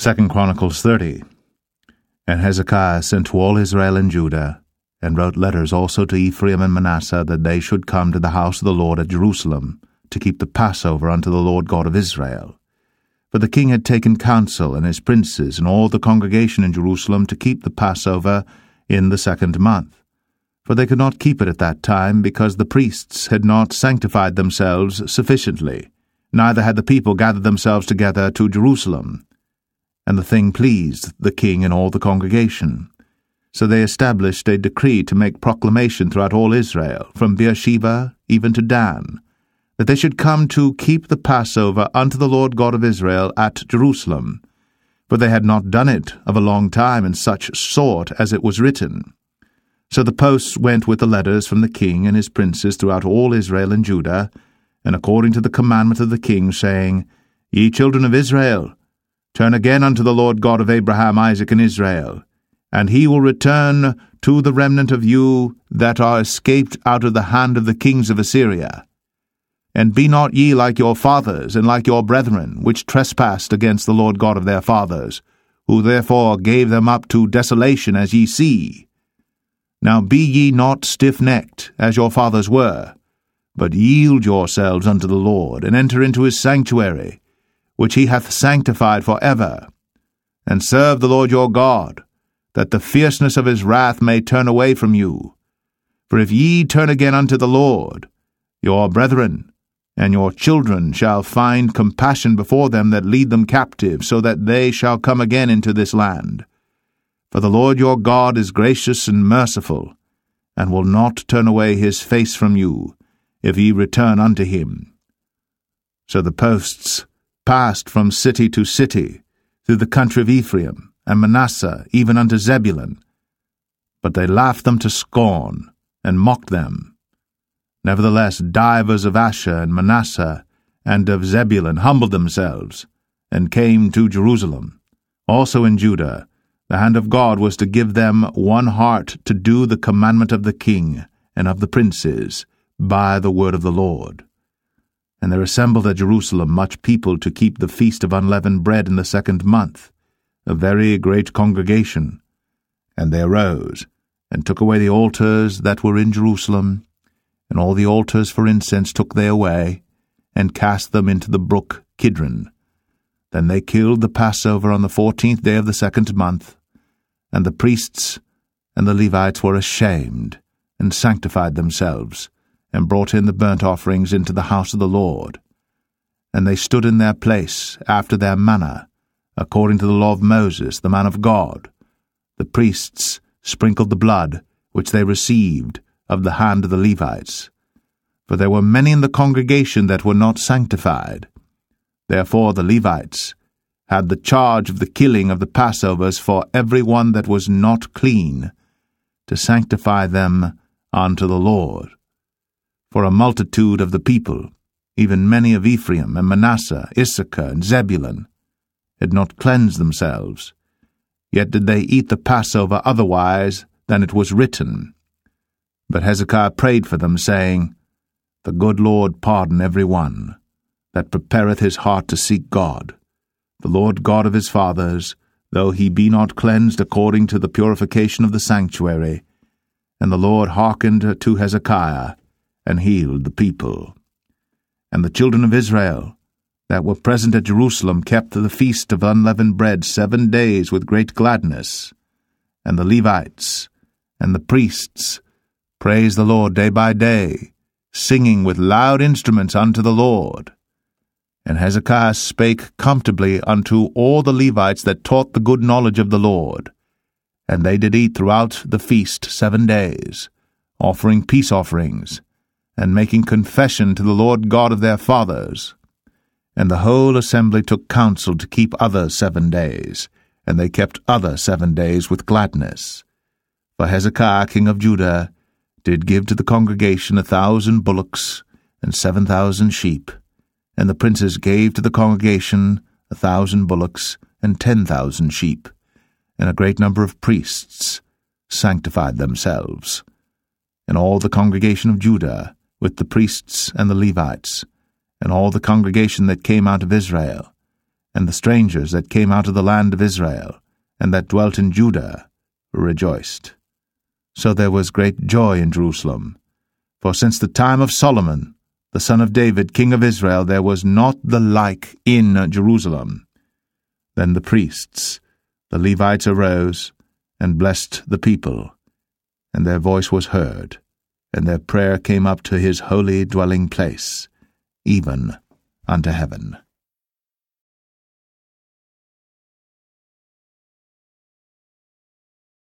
2 Chronicles 30. And Hezekiah sent to all Israel and Judah, and wrote letters also to Ephraim and Manasseh, that they should come to the house of the Lord at Jerusalem, to keep the Passover unto the Lord God of Israel. For the king had taken counsel, and his princes, and all the congregation in Jerusalem, to keep the Passover in the second month. For they could not keep it at that time, because the priests had not sanctified themselves sufficiently, neither had the people gathered themselves together to Jerusalem and the thing pleased the king and all the congregation. So they established a decree to make proclamation throughout all Israel, from Beersheba even to Dan, that they should come to keep the Passover unto the Lord God of Israel at Jerusalem, for they had not done it of a long time in such sort as it was written. So the posts went with the letters from the king and his princes throughout all Israel and Judah, and according to the commandment of the king, saying, Ye children of Israel, Turn again unto the Lord God of Abraham, Isaac, and Israel, and he will return to the remnant of you that are escaped out of the hand of the kings of Assyria. And be not ye like your fathers, and like your brethren, which trespassed against the Lord God of their fathers, who therefore gave them up to desolation, as ye see. Now be ye not stiff necked, as your fathers were, but yield yourselves unto the Lord, and enter into his sanctuary, which he hath sanctified for ever, and serve the Lord your God, that the fierceness of his wrath may turn away from you. For if ye turn again unto the Lord, your brethren and your children shall find compassion before them that lead them captive, so that they shall come again into this land. For the Lord your God is gracious and merciful, and will not turn away his face from you, if ye return unto him. So the posts passed from city to city, through the country of Ephraim and Manasseh, even unto Zebulun. But they laughed them to scorn, and mocked them. Nevertheless, divers of Asher and Manasseh and of Zebulun humbled themselves, and came to Jerusalem. Also in Judah, the hand of God was to give them one heart to do the commandment of the king and of the princes, by the word of the Lord. And there assembled at Jerusalem much people to keep the feast of unleavened bread in the second month, a very great congregation. And they arose, and took away the altars that were in Jerusalem, and all the altars for incense took they away, and cast them into the brook Kidron. Then they killed the Passover on the fourteenth day of the second month, and the priests and the Levites were ashamed, and sanctified themselves, and brought in the burnt offerings into the house of the Lord. And they stood in their place after their manner, according to the law of Moses, the man of God. The priests sprinkled the blood which they received of the hand of the Levites. For there were many in the congregation that were not sanctified. Therefore the Levites had the charge of the killing of the Passovers for every one that was not clean, to sanctify them unto the Lord for a multitude of the people, even many of Ephraim and Manasseh, Issachar and Zebulun, had not cleansed themselves, yet did they eat the Passover otherwise than it was written. But Hezekiah prayed for them, saying, The good Lord pardon every one that prepareth his heart to seek God, the Lord God of his fathers, though he be not cleansed according to the purification of the sanctuary. And the Lord hearkened to Hezekiah, and healed the people. And the children of Israel that were present at Jerusalem kept the feast of unleavened bread seven days with great gladness. And the Levites and the priests praised the Lord day by day, singing with loud instruments unto the Lord. And Hezekiah spake comfortably unto all the Levites that taught the good knowledge of the Lord. And they did eat throughout the feast seven days, offering peace offerings, and making confession to the Lord God of their fathers. And the whole assembly took counsel to keep other seven days, and they kept other seven days with gladness. For Hezekiah king of Judah did give to the congregation a thousand bullocks and seven thousand sheep, and the princes gave to the congregation a thousand bullocks and ten thousand sheep, and a great number of priests sanctified themselves. And all the congregation of Judah with the priests and the Levites, and all the congregation that came out of Israel, and the strangers that came out of the land of Israel, and that dwelt in Judah, rejoiced. So there was great joy in Jerusalem. For since the time of Solomon, the son of David, king of Israel, there was not the like in Jerusalem. Then the priests, the Levites arose, and blessed the people, and their voice was heard, and their prayer came up to his holy dwelling place, even unto heaven.